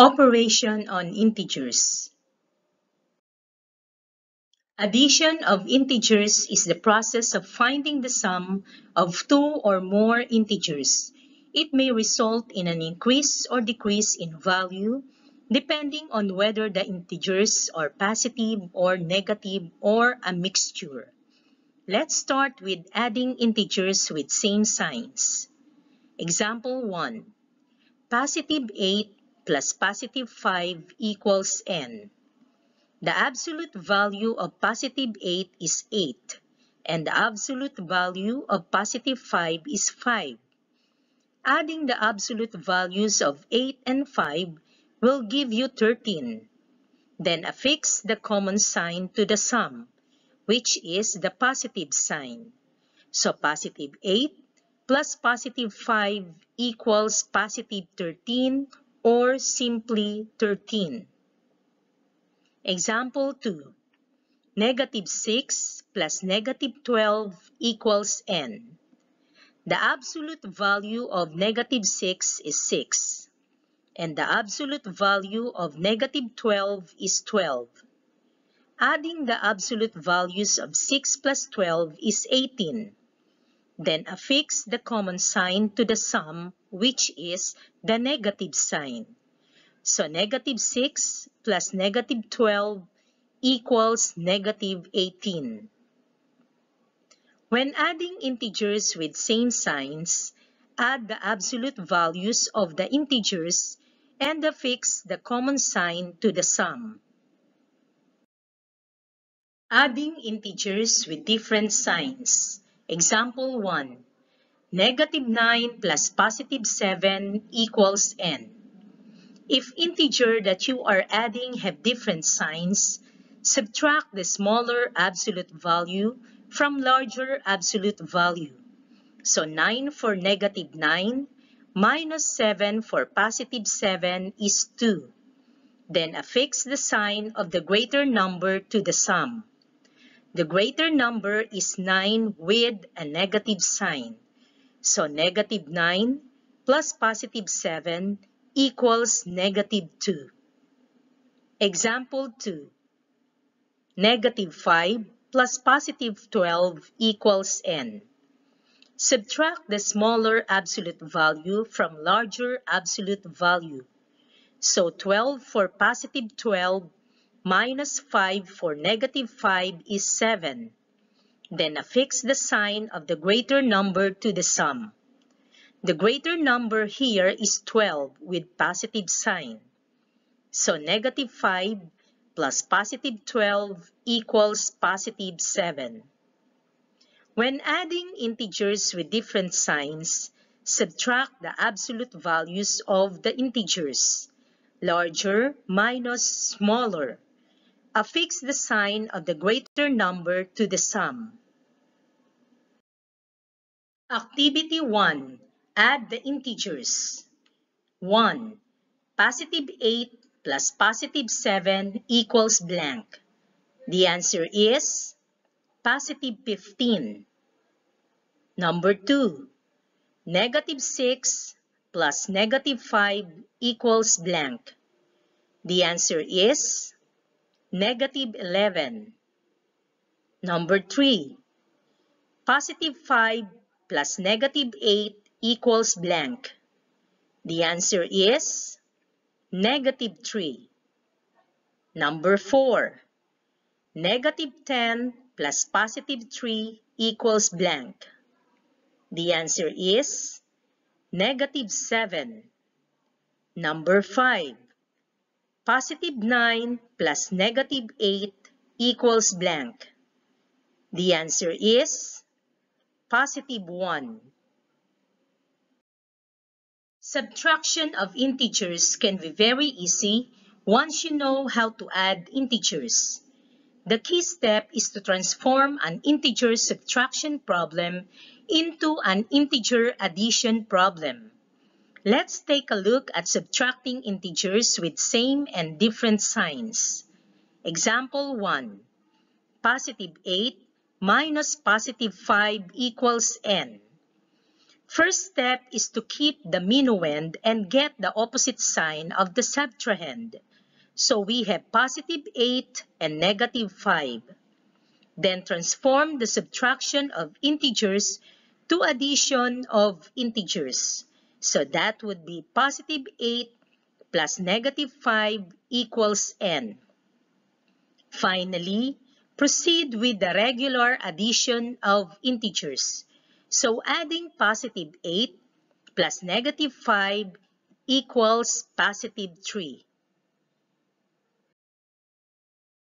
Operation on integers. Addition of integers is the process of finding the sum of two or more integers. It may result in an increase or decrease in value depending on whether the integers are positive or negative or a mixture. Let's start with adding integers with same signs. Example 1. Positive 8 plus positive 5 equals n. The absolute value of positive 8 is 8, and the absolute value of positive 5 is 5. Adding the absolute values of 8 and 5 will give you 13. Then affix the common sign to the sum, which is the positive sign. So positive 8 plus positive 5 equals positive 13 or simply 13. Example 2. Negative 6 plus negative 12 equals n. The absolute value of negative 6 is 6, and the absolute value of negative 12 is 12. Adding the absolute values of 6 plus 12 is 18. Then affix the common sign to the sum, which is the negative sign. So negative 6 plus negative 12 equals negative 18. When adding integers with same signs, add the absolute values of the integers and affix the common sign to the sum. Adding integers with different signs. Example 1. Negative 9 plus positive 7 equals n. If integer that you are adding have different signs, subtract the smaller absolute value from larger absolute value. So 9 for negative 9 minus 7 for positive 7 is 2. Then affix the sign of the greater number to the sum. The greater number is 9 with a negative sign. So negative 9 plus positive 7 equals negative 2. Example 2. Negative 5 plus positive 12 equals n. Subtract the smaller absolute value from larger absolute value. So 12 for positive 12 minus 5 for negative 5 is 7. Then affix the sign of the greater number to the sum. The greater number here is 12 with positive sign. So negative 5 plus positive 12 equals positive 7. When adding integers with different signs, subtract the absolute values of the integers, larger minus smaller. Affix the sign of the greater number to the sum. Activity 1 Add the integers. 1. Positive 8 plus positive 7 equals blank. The answer is positive 15. Number 2. Negative 6 plus negative 5 equals blank. The answer is negative 11. Number 3. Positive 5 plus negative 8 equals blank? The answer is negative 3. Number 4. Negative 10 plus positive 3 equals blank. The answer is negative 7. Number 5. Positive 9 plus negative 8 equals blank. The answer is positive 1. Subtraction of integers can be very easy once you know how to add integers. The key step is to transform an integer subtraction problem into an integer addition problem. Let's take a look at subtracting integers with same and different signs. Example 1. Positive 8 minus positive 5 equals n. First step is to keep the minuend and get the opposite sign of the subtrahend. So we have positive 8 and negative 5. Then transform the subtraction of integers to addition of integers. So that would be positive 8 plus negative 5 equals n. Finally, proceed with the regular addition of integers. So adding positive 8 plus negative 5 equals positive 3.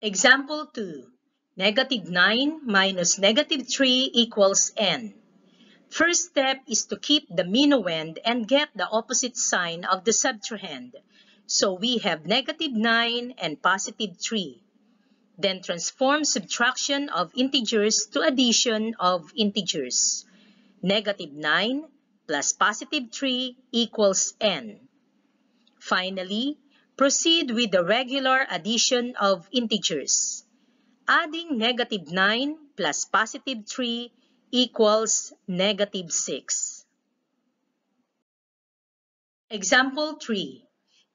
Example 2. Negative 9 minus negative 3 equals n. First step is to keep the minuend and get the opposite sign of the subtrahend. So we have negative 9 and positive 3. Then transform subtraction of integers to addition of integers. Negative 9 plus positive 3 equals n. Finally, proceed with the regular addition of integers. Adding negative 9 plus positive 3 equals negative 6. Example 3.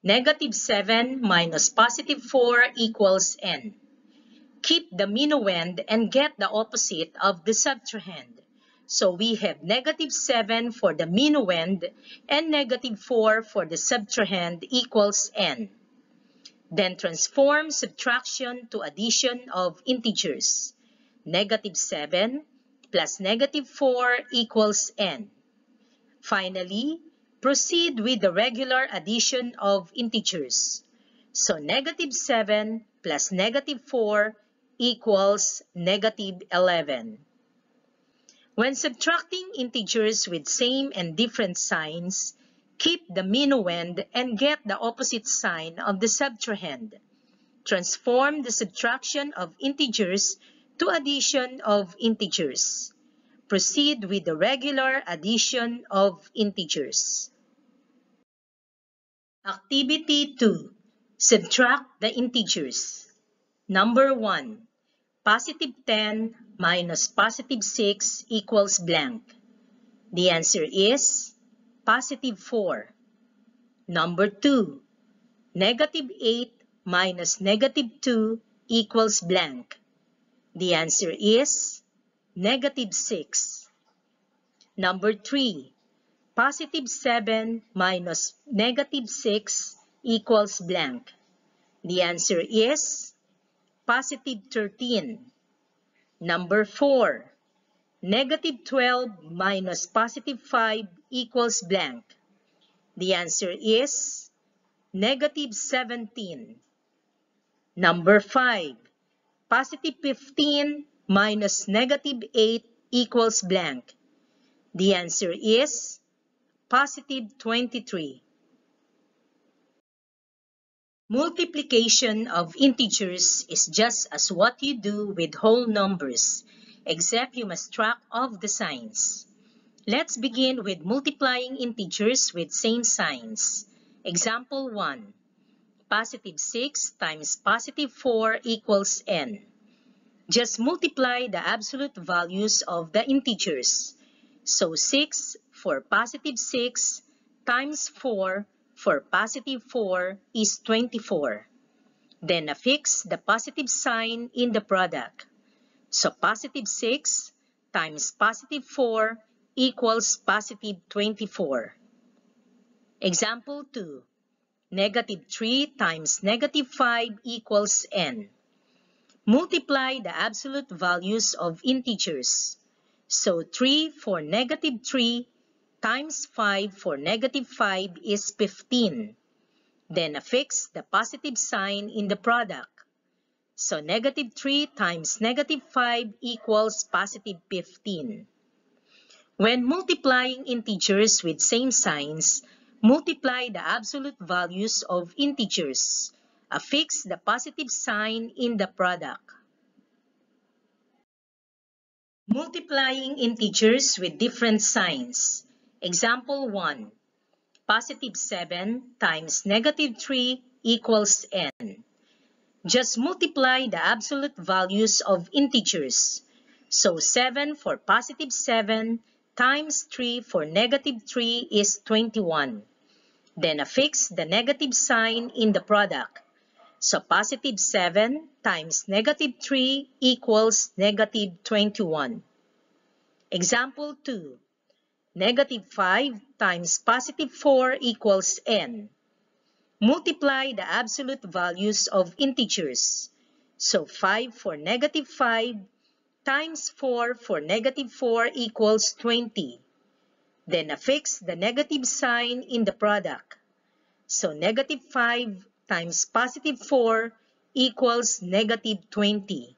Negative 7 minus positive 4 equals n. Keep the minuend and get the opposite of the subtrahend. So we have negative 7 for the minuend and negative 4 for the subtrahend equals n. Then transform subtraction to addition of integers. Negative 7 plus negative 4 equals n. Finally, proceed with the regular addition of integers. So negative 7 plus negative 4 equals negative 11. When subtracting integers with same and different signs, keep the minuend and get the opposite sign of the subtrahend. Transform the subtraction of integers to addition of integers. Proceed with the regular addition of integers. Activity 2. Subtract the integers. Number 1. Positive 10 minus positive 6 equals blank. The answer is positive 4. Number 2. Negative 8 minus negative 2 equals blank. The answer is negative 6. Number 3. Positive 7 minus negative 6 equals blank. The answer is positive 13. Number 4. Negative 12 minus positive 5 equals blank. The answer is negative 17. Number 5. Positive 15 minus negative 8 equals blank. The answer is positive 23. Multiplication of integers is just as what you do with whole numbers, except you must track of the signs. Let's begin with multiplying integers with same signs. Example 1. Positive 6 times positive 4 equals n. Just multiply the absolute values of the integers. So 6 for positive 6 times 4 for positive 4 is 24. Then affix the positive sign in the product. So positive 6 times positive 4 equals positive 24. Example 2. Negative 3 times negative 5 equals n. Multiply the absolute values of integers. So 3 for negative 3 times 5 for negative 5 is 15. Then affix the positive sign in the product. So negative 3 times negative 5 equals positive 15. When multiplying integers with same signs, multiply the absolute values of integers. Affix the positive sign in the product. Multiplying integers with different signs. Example 1. Positive 7 times negative 3 equals n. Just multiply the absolute values of integers. So 7 for positive 7 times 3 for negative 3 is 21. Then affix the negative sign in the product. So positive 7 times negative 3 equals negative 21. Example 2. Negative 5 times positive 4 equals n. Multiply the absolute values of integers. So 5 for negative 5 times 4 for negative 4 equals 20. Then affix the negative sign in the product. So negative 5 times positive 4 equals negative 20.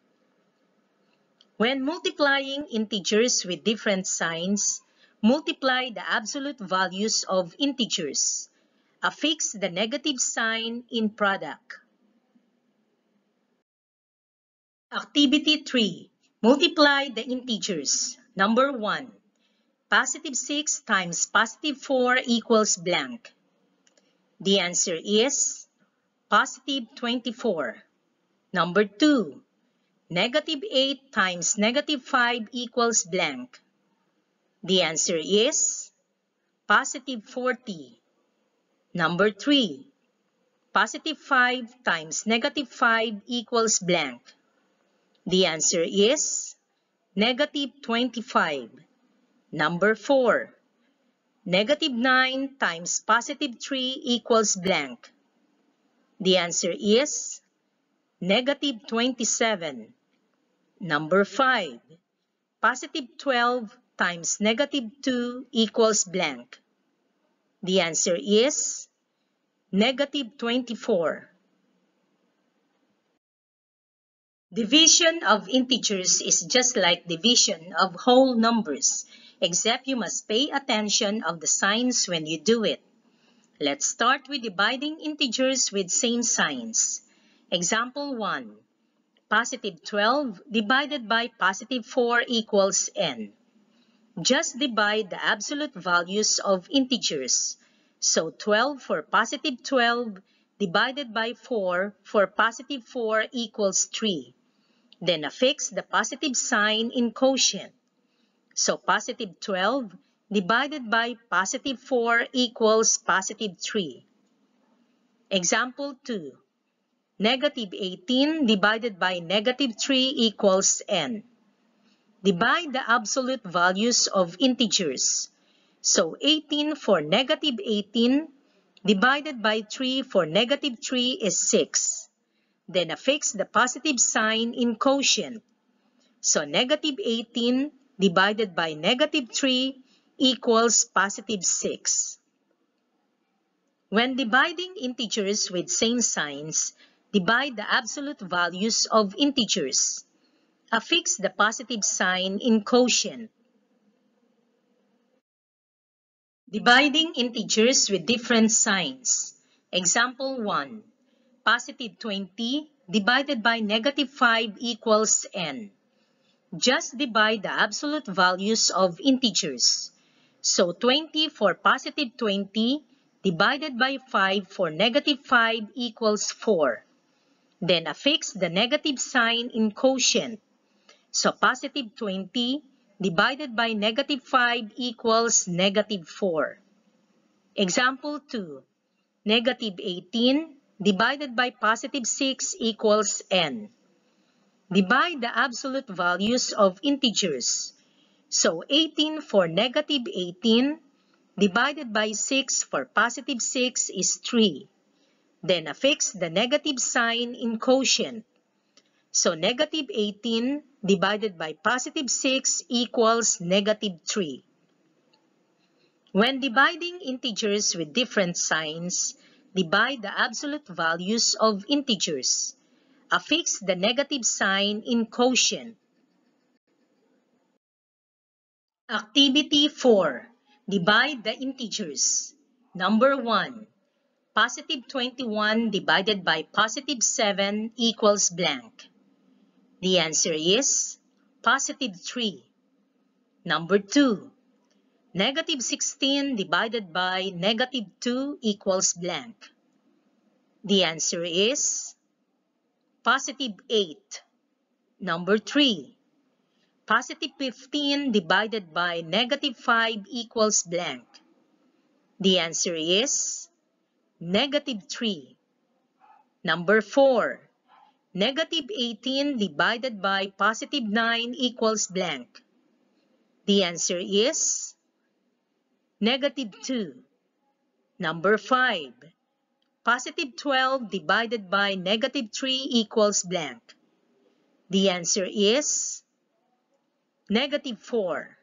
When multiplying integers with different signs, multiply the absolute values of integers. Affix the negative sign in product. Activity 3. Multiply the integers. Number 1. Positive 6 times positive 4 equals blank. The answer is positive 24. Number 2. Negative 8 times negative 5 equals blank. The answer is positive 40. Number 3. Positive 5 times negative 5 equals blank. The answer is negative 25. Number 4. Negative 9 times positive 3 equals blank. The answer is negative 27. Number 5. Positive 12 times negative 2 equals blank. The answer is negative 24. Division of integers is just like division of whole numbers, except you must pay attention of the signs when you do it. Let's start with dividing integers with same signs. Example 1. Positive 12 divided by positive 4 equals n. Just divide the absolute values of integers. So 12 for positive 12 divided by 4 for positive 4 equals 3. Then affix the positive sign in quotient. So positive 12 divided by positive 4 equals positive 3. Example 2. Negative 18 divided by negative 3 equals n. Divide the absolute values of integers. So 18 for negative 18 divided by 3 for negative 3 is 6. Then affix the positive sign in quotient. So negative 18 divided by negative 3 equals positive 6. When dividing integers with same signs, divide the absolute values of integers. Affix the positive sign in quotient. Dividing integers with different signs. Example 1. Positive 20 divided by negative 5 equals n. Just divide the absolute values of integers. So 20 for positive 20 divided by 5 for negative 5 equals 4. Then affix the negative sign in quotient. So positive 20 divided by negative 5 equals negative 4. Example 2. Negative 18 divided by positive 6 equals n. Divide the absolute values of integers. So 18 for negative 18 divided by 6 for positive 6 is 3. Then affix the negative sign in quotient. So negative 18 divided by positive 6 equals negative 3. When dividing integers with different signs, divide the absolute values of integers. Affix the negative sign in quotient. Activity 4. Divide the integers. Number 1. Positive 21 divided by positive 7 equals blank. The answer is positive 3. Number 2. Negative 16 divided by negative 2 equals blank. The answer is positive 8. Number 3. positive 15 divided by negative 5 equals blank? The answer is negative 3. Number 4. Negative 18 divided by positive 9 equals blank. The answer is negative 2. Number 5. Positive 12 divided by negative 3 equals blank. The answer is negative 4.